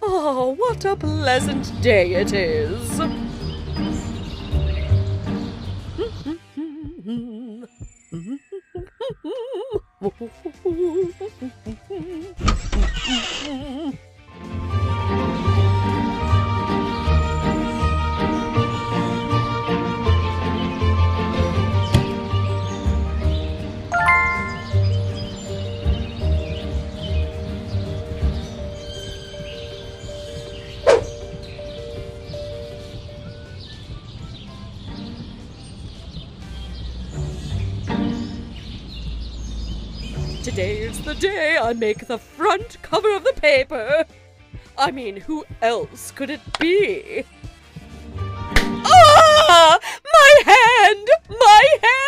Oh, what a pleasant day it is. Today's the day I make the front cover of the paper. I mean, who else could it be? Ah! My hand! My hand!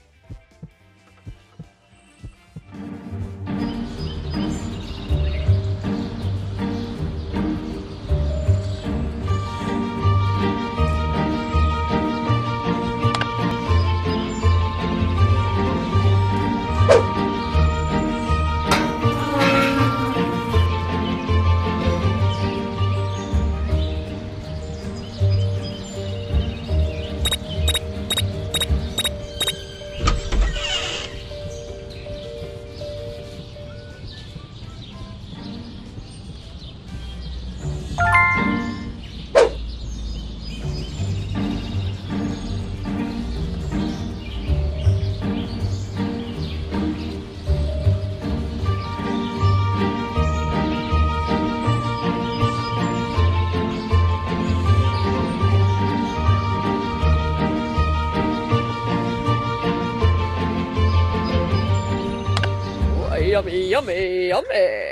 Yummy, yummy,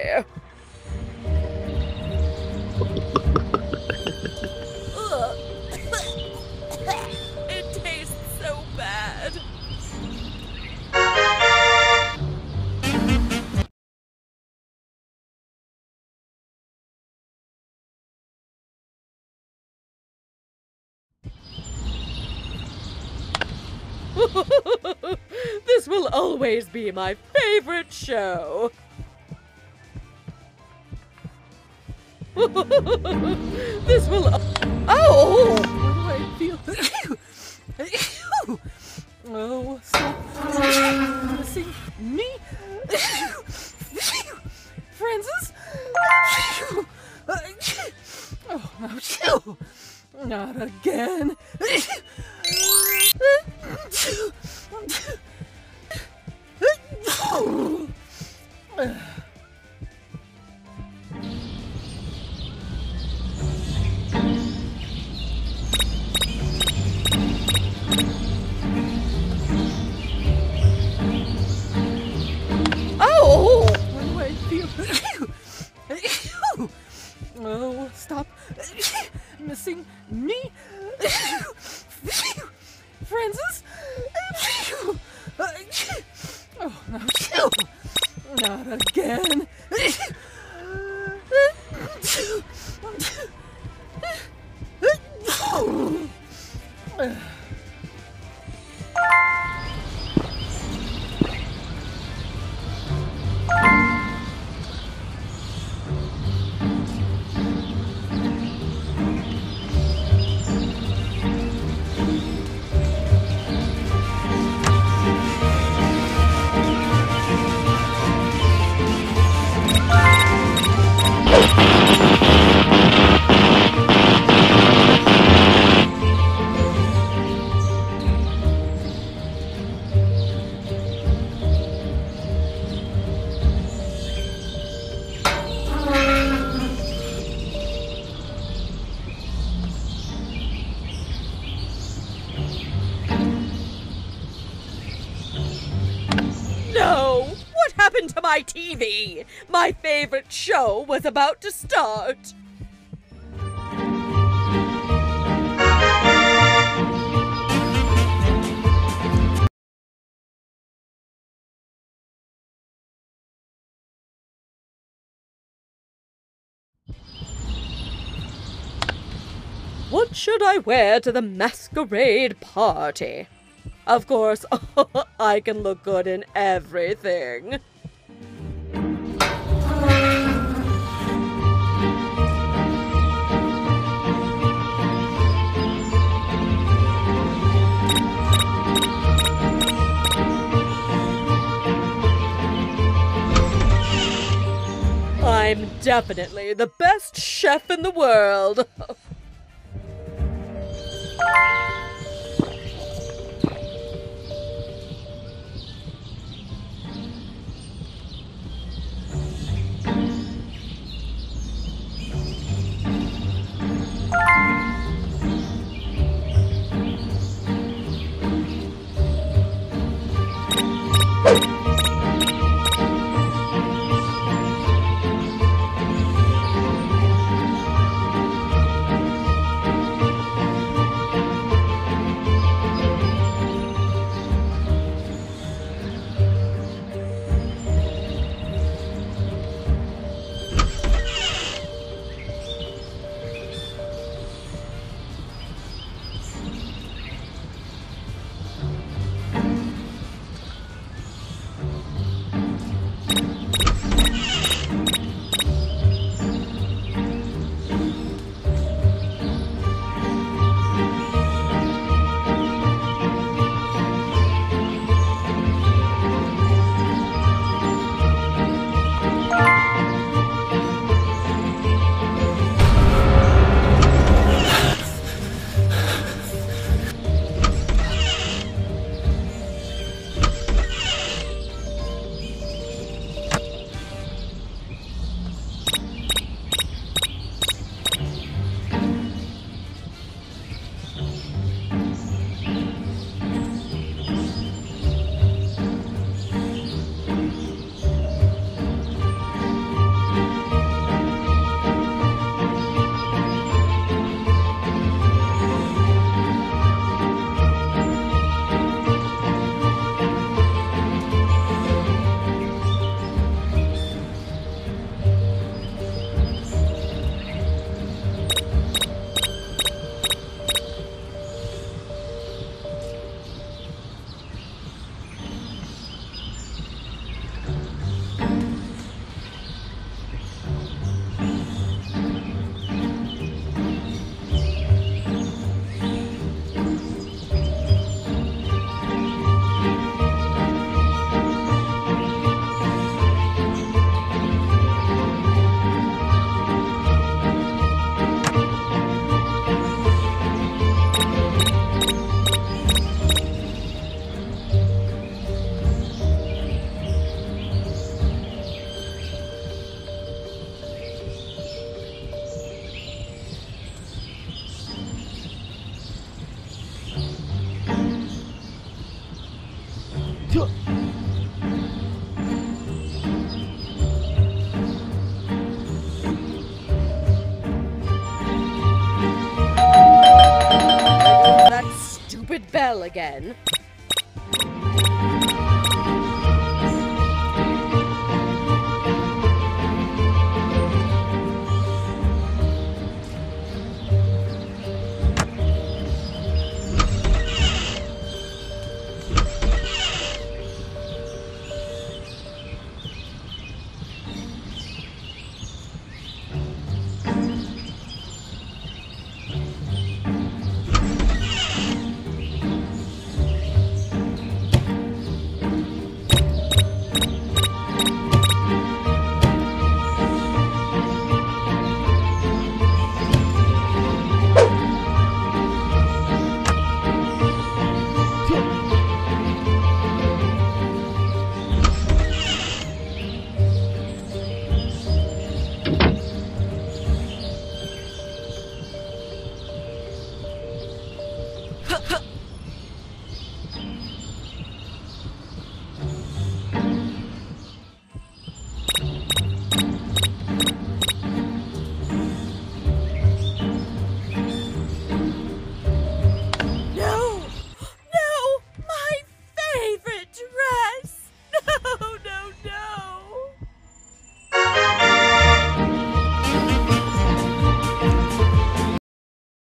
always be my favorite show. this will. Oh! I feel? oh, stop missing me, Francis. Oh no, not again. Oh! I feel? oh, stop missing me, Francis. Oh no, not again. my TV. My favorite show was about to start. What should I wear to the masquerade party? Of course, I can look good in everything. Definitely the best chef in the world. That stupid bell again.